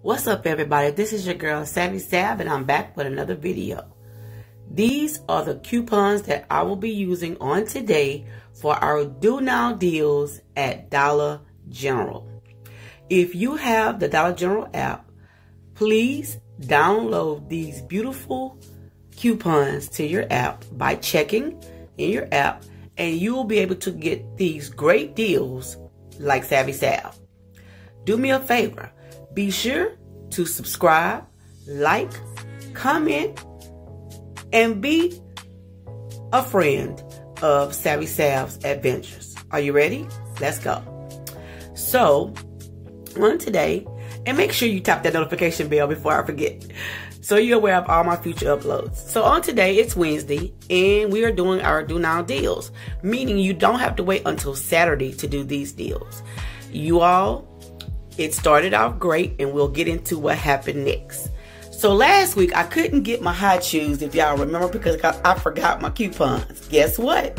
What's up everybody? This is your girl Savvy Sab and I'm back with another video. These are the coupons that I will be using on today for our do now deals at Dollar General. If you have the Dollar General app, please download these beautiful coupons to your app by checking in your app and you will be able to get these great deals like Savvy Sab. Do me a favor be sure to subscribe, like, comment, and be a friend of Savvy Sab's Adventures. Are you ready? Let's go. So, on today, and make sure you tap that notification bell before I forget. So you're aware of all my future uploads. So on today, it's Wednesday, and we are doing our do now deals, meaning you don't have to wait until Saturday to do these deals. You all it started off great, and we'll get into what happened next. So last week I couldn't get my Hi-Chews, if y'all remember, because I forgot my coupons. Guess what?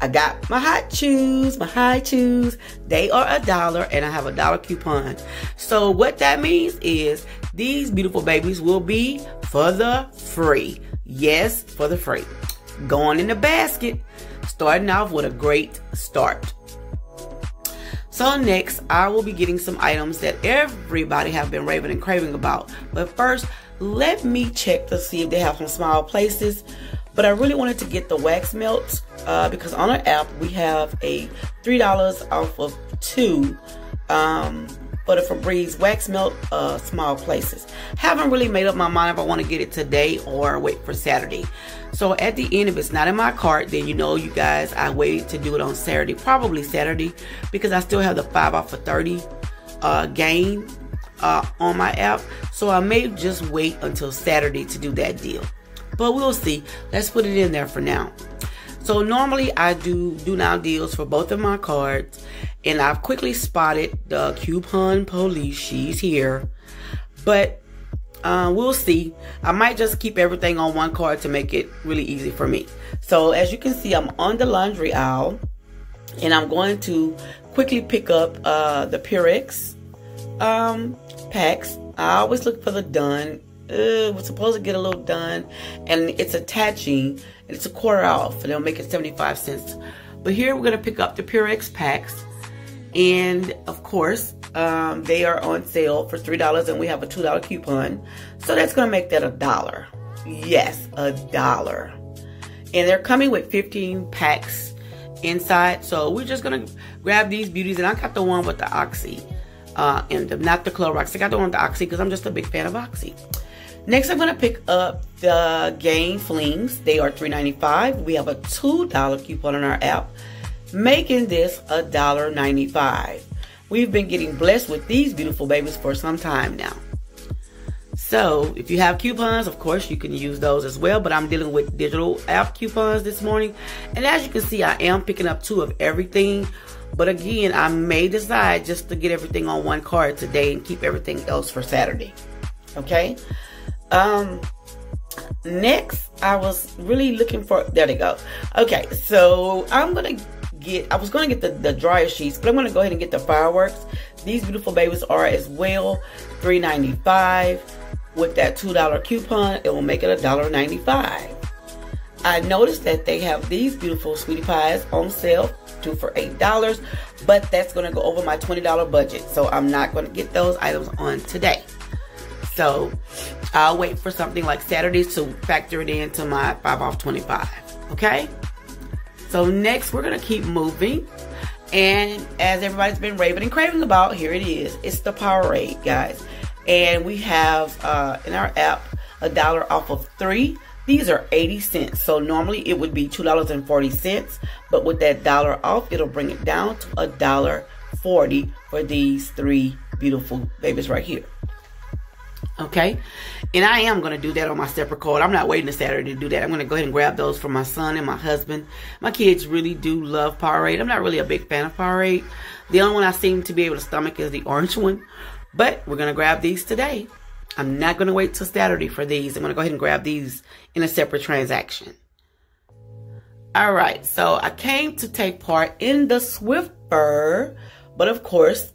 I got my hot shoes, my Hi-Chews. They are a dollar, and I have a dollar coupon. So what that means is these beautiful babies will be for the free. Yes, for the free. Going in the basket, starting off with a great start. So next, I will be getting some items that everybody have been raving and craving about. But first, let me check to see if they have some small places. But I really wanted to get the wax melts uh, because on our app we have a $3 off of two um, for the Febreze wax melt uh, small places. Haven't really made up my mind if I want to get it today or wait for Saturday. So at the end, if it's not in my cart, then you know, you guys, I waited to do it on Saturday, probably Saturday, because I still have the 5 off for 30 uh, game uh, on my app. So I may just wait until Saturday to do that deal. But we'll see. Let's put it in there for now. So normally I do do now deals for both of my cards and I've quickly spotted the coupon police. She's here. But uh, we'll see. I might just keep everything on one card to make it really easy for me. So as you can see, I'm on the laundry aisle and I'm going to quickly pick up uh, the Purex um, packs. I always look for the done. Uh, we're supposed to get a little done and it's attaching and it's a quarter off and they'll make it 75 cents. But here we're going to pick up the Purex packs. And of course, um, they are on sale for $3 and we have a $2 coupon. So that's going to make that a dollar. Yes, a dollar. And they're coming with 15 packs inside. So we're just going to grab these beauties. And I got the one with the Oxy. Uh, not the Clorox. I got the one with the Oxy because I'm just a big fan of Oxy. Next, I'm going to pick up the Gain Flings. They are $3.95. We have a $2 coupon on our app, making this a $1.95. We've been getting blessed with these beautiful babies for some time now. So, if you have coupons, of course, you can use those as well. But I'm dealing with digital app coupons this morning. And as you can see, I am picking up two of everything. But again, I may decide just to get everything on one card today and keep everything else for Saturday. Okay? Um, next, I was really looking for, there they go. Okay, so I'm going to get, I was going to get the, the dryer sheets, but I'm going to go ahead and get the fireworks. These beautiful babies are as well, $3.95. With that $2 coupon, it will make it $1.95. I noticed that they have these beautiful sweetie pies on sale, two for $8, but that's going to go over my $20 budget. So I'm not going to get those items on today. So I'll wait for something like Saturdays to factor it into my 5 off 25. Okay? So next we're going to keep moving. And as everybody's been raving and craving about, here it is. It's the Powerade, guys. And we have uh, in our app a dollar off of three. These are 80 cents. So normally it would be $2.40. But with that dollar off, it'll bring it down to a dollar 40 for these three beautiful babies right here. Okay. And I am going to do that on my separate card. I'm not waiting to Saturday to do that. I'm going to go ahead and grab those for my son and my husband. My kids really do love Powerade. I'm not really a big fan of Powerade. The only one I seem to be able to stomach is the orange one. But we're going to grab these today. I'm not going to wait till Saturday for these. I'm going to go ahead and grab these in a separate transaction. All right. So I came to take part in the Swiffer. But of course,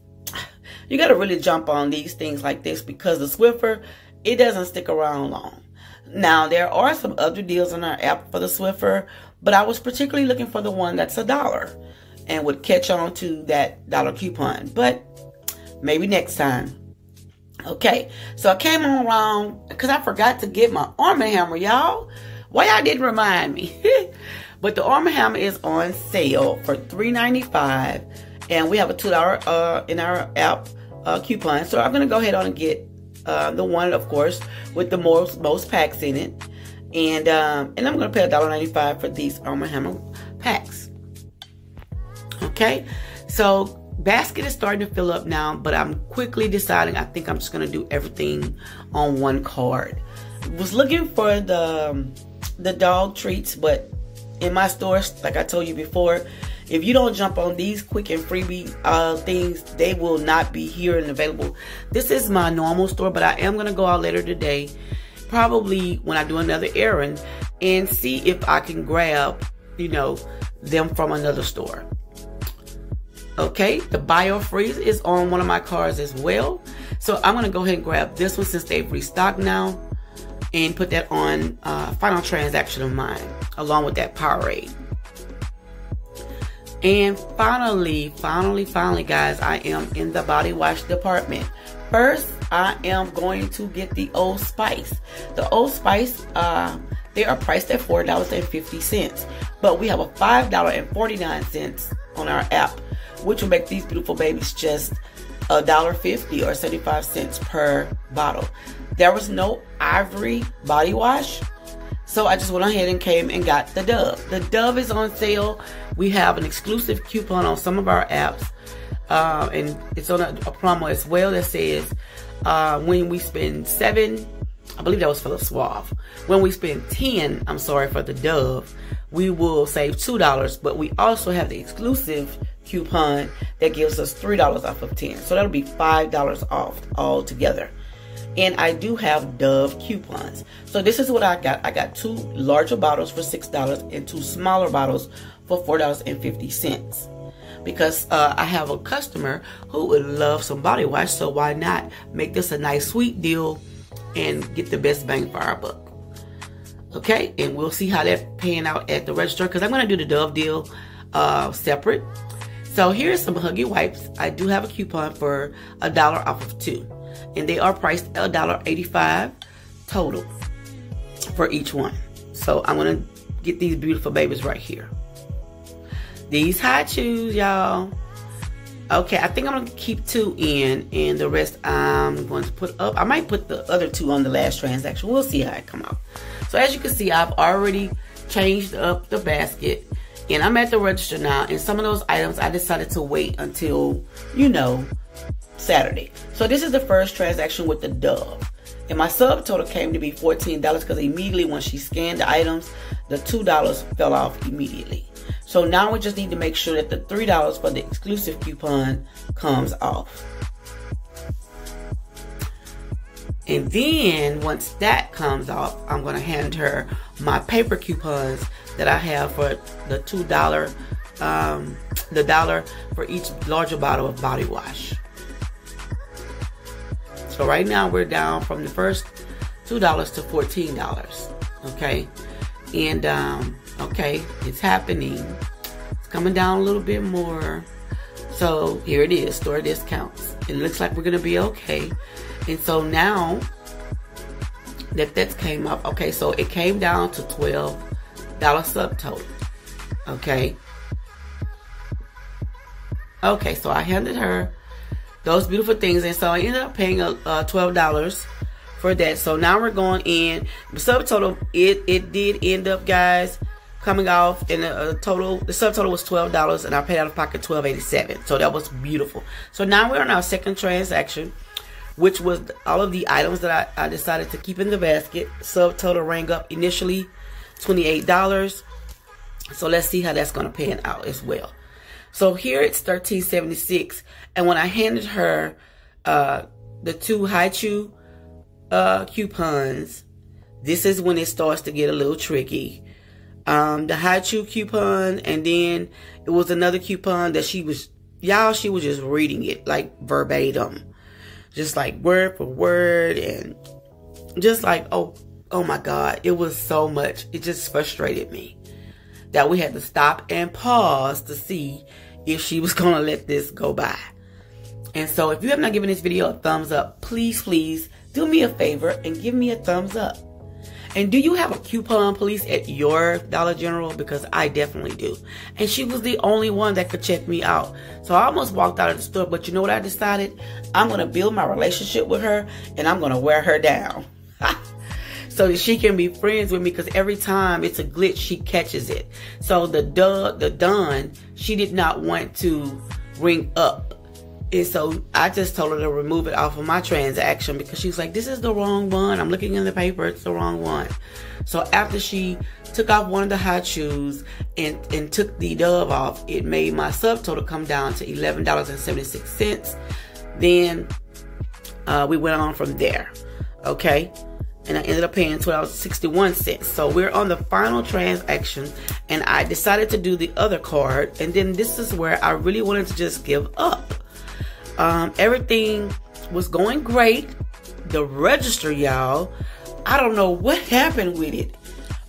you got to really jump on these things like this because the Swiffer, it doesn't stick around long. Now, there are some other deals on our app for the Swiffer, but I was particularly looking for the one that's a dollar and would catch on to that dollar coupon. But maybe next time. Okay, so I came on around because I forgot to get my Arm & Hammer, y'all. Why y'all didn't remind me? but the Arm & Hammer is on sale for $3.95 and we have a $2 uh, in our app uh, coupon. So I'm going to go ahead on and get uh, the one, of course, with the most most packs in it. And um, and I'm going to pay $1.95 for these Arm & Hammer packs. Okay, so basket is starting to fill up now, but I'm quickly deciding I think I'm just going to do everything on one card. Was looking for the um, the dog treats, but in my stores, like I told you before, if you don't jump on these quick and freebie uh, things, they will not be here and available. This is my normal store, but I am going to go out later today, probably when I do another errand, and see if I can grab, you know, them from another store. Okay, the BioFreeze is on one of my cars as well. So I'm going to go ahead and grab this one since they've restocked now and put that on uh, final transaction of mine along with that Powerade. And finally, finally, finally, guys, I am in the body wash department. First, I am going to get the Old Spice. The Old Spice, uh, they are priced at $4.50, but we have a $5.49 on our app which will make these beautiful babies just a dollar fifty or 75 cents per bottle. There was no ivory body wash. So I just went ahead and came and got the Dove. The Dove is on sale. We have an exclusive coupon on some of our apps. Uh, and it's on a, a, promo as well that says uh, when we spend seven, I believe that was for the Suave. When we spend 10, I'm sorry, for the Dove, we will save $2. But we also have the exclusive coupon that gives us $3 off of 10. So that'll be $5 off altogether. And I do have Dove coupons. So this is what I got. I got two larger bottles for $6 and two smaller bottles for $4.50 because uh, I have a customer who would love some body wash. So why not make this a nice sweet deal and get the best bang for our buck? Okay, and we'll see how that paying out at the register because I'm going to do the Dove deal uh, separate so here's some Huggies wipes. I do have a coupon for a dollar off of two. And they are priced a dollar eighty-five total for each one. So I'm gonna get these beautiful babies right here. These Hi-Chews, y'all. Okay, I think I'm gonna keep two in and the rest I'm going to put up. I might put the other two on the last transaction. We'll see how it come out. So as you can see, I've already changed up the basket and I'm at the register now, and some of those items I decided to wait until, you know, Saturday. So this is the first transaction with the Dove. And my subtotal came to be $14 because immediately when she scanned the items, the $2 fell off immediately. So now we just need to make sure that the $3 for the exclusive coupon comes off. And then once that comes off, I'm going to hand her my paper coupons that I have for the two dollar, um, the dollar for each larger bottle of body wash. So right now we're down from the first two dollars to fourteen dollars. Okay, and um, okay, it's happening. It's coming down a little bit more. So here it is, store discounts. It looks like we're gonna be okay. And so now that that came up, okay, so it came down to twelve dollar subtotal. Okay. Okay, so I handed her those beautiful things, and so I ended up paying uh, uh twelve dollars for that. So now we're going in the subtotal. It it did end up, guys, coming off in a, total. The subtotal was twelve dollars, and I paid out of pocket twelve eighty seven. So that was beautiful. So now we're on our second transaction, which was all of the items that I, I decided to keep in the basket. Subtotal rang up initially $28. So let's see how that's going to pan out as well. So here it's 1376 and when I handed her uh, the two Hi-Chew uh, coupons, this is when it starts to get a little tricky. Um, the Hi-Chew coupon and then it was another coupon that she was y'all, she was just reading it like verbatim. Just like word for word and just like, oh, oh my God, it was so much. It just frustrated me that we had to stop and pause to see if she was going to let this go by. And so if you have not given this video a thumbs up, please, please do me a favor and give me a thumbs up. And do you have a coupon police at your Dollar General? Because I definitely do. And she was the only one that could check me out. So I almost walked out of the store. But you know what I decided? I'm going to build my relationship with her and I'm going to wear her down. so that she can be friends with me because every time it's a glitch, she catches it. So the duh, the done, she did not want to ring up and so I just told her to remove it off of my transaction because she's like, this is the wrong one. I'm looking in the paper. It's the wrong one. So after she took off one of the Hi-Chews and, and took the dove off, it made my subtotal come down to $11.76. Then uh, we went on from there. Okay. And I ended up paying $12.61. So we're on the final transaction and I decided to do the other card. And then this is where I really wanted to just give up um, everything was going great. The register, y'all, I don't know what happened with it,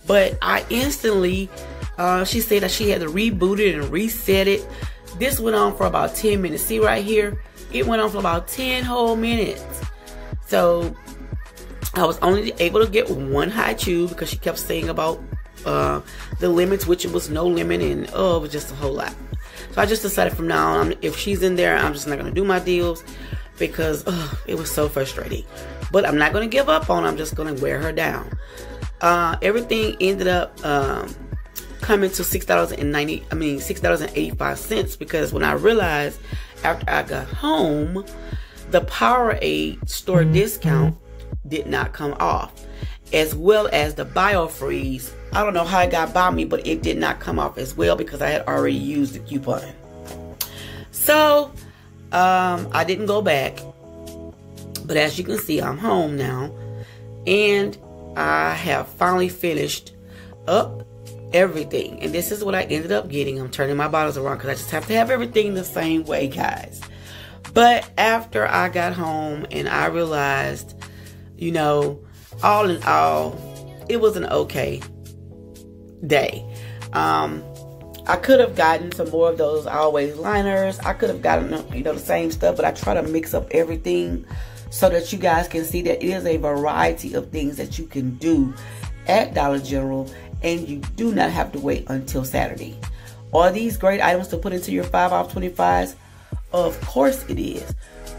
but I instantly, uh, she said that she had to reboot it and reset it. This went on for about 10 minutes. See right here? It went on for about 10 whole minutes. So I was only able to get one Hi-Chew because she kept saying about uh, the limits, which it was no limit, and oh, it was just a whole lot. So I just decided from now on, if she's in there, I'm just not going to do my deals because ugh, it was so frustrating. But I'm not going to give up on. I'm just going to wear her down. Uh, everything ended up um, coming to six dollars and ninety. I mean six dollars and eighty five cents because when I realized after I got home, the Powerade store mm-hmm. discount did not come off, as well as the BioFreeze I don't know how it got by me, but it did not come off as well because I had already used the coupon. So, um, I didn't go back. But as you can see, I'm home now. And I have finally finished up everything. And this is what I ended up getting. I'm turning my bottles around because I just have to have everything the same way, guys. But after I got home and I realized, you know, all in all, it was an okay day. Um, I could have gotten some more of those always liners. I could have gotten, you know, the same stuff, but I try to mix up everything so that you guys can see that it is a variety of things that you can do at Dollar General and you do not have to wait until Saturday. Are these great items to put into your 5 off 25s? Of course it is.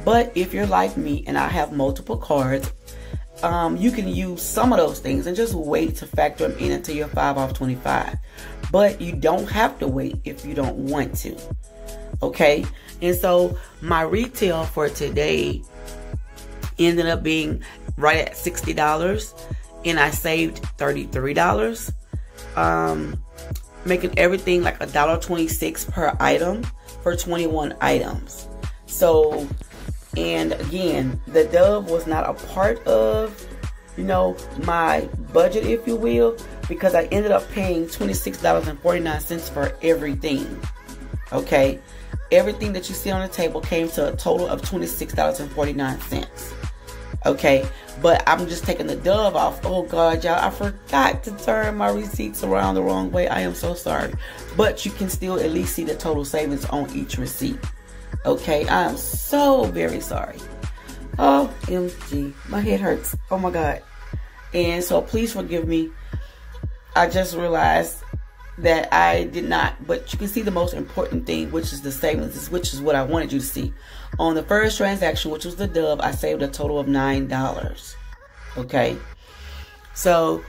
But if you're like me and I have multiple cards, um, you can use some of those things and just wait to factor them in into your 5 off 25. But you don't have to wait if you don't want to. Okay? And so my retail for today ended up being right at $60 and I saved $33. Um, making everything like a dollar 26 per item for 21 items. So and again, the dove was not a part of, you know, my budget, if you will, because I ended up paying $26.49 for everything. Okay. Everything that you see on the table came to a total of $26.49. Okay. But I'm just taking the dove off. Oh God, y'all, I forgot to turn my receipts around the wrong way. I am so sorry. But you can still at least see the total savings on each receipt. Okay, I am so very sorry. Oh, MG, my head hurts. Oh my God. And so please forgive me. I just realized that I did not, but you can see the most important thing, which is the savings, which is what I wanted you to see. On the first transaction, which was the dove, I saved a total of $9. Okay. So,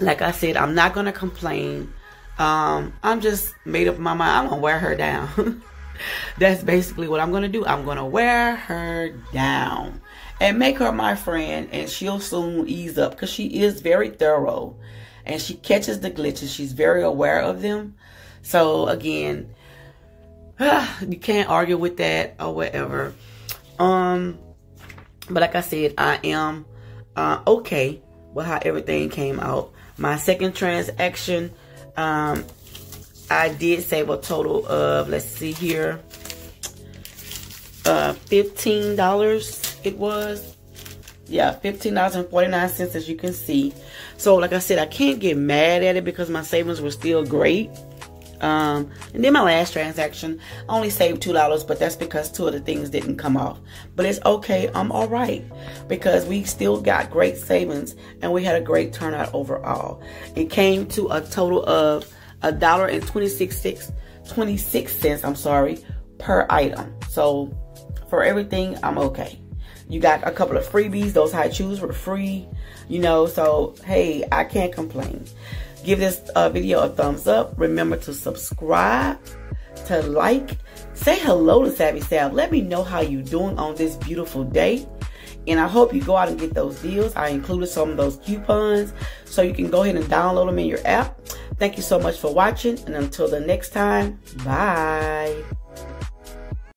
like I said, I'm not going to complain. Um, I'm just made up my mind. I'm going to wear her down. That's basically what I'm going to do. I'm going to wear her down and make her my friend, and she'll soon ease up because she is very thorough and she catches the glitches. She's very aware of them. So, again, you can't argue with that or whatever. Um, but like I said, I am uh, okay with how everything came out. My second transaction, um, I did save a total of, let's see here, uh, $15 it was. Yeah, $15.49 as you can see. So like I said, I can't get mad at it because my savings were still great. Um, and then my last transaction, I only saved $2, but that's because two of the things didn't come off. But it's okay, I'm all right because we still got great savings and we had a great turnout overall. It came to a total of a dollar and 26 26 cents, I'm sorry, per item. So for everything, I'm okay. You got a couple of freebies. Those Hi-Chews were free, you know, so hey, I can't complain. Give this uh, video a thumbs up. Remember to subscribe, to like, say hello to Savvy Sab. Let me know how you doing on this beautiful day. And I hope you go out and get those deals. I included some of those coupons so you can go ahead and download them in your app. Thank you so much for watching. And until the next time, bye.